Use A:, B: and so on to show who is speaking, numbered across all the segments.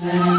A: Yeah.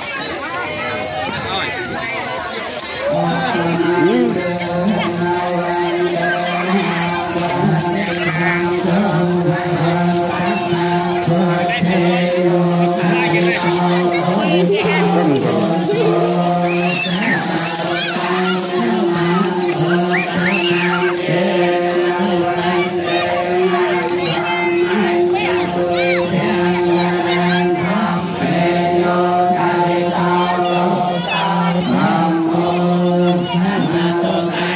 A: Santo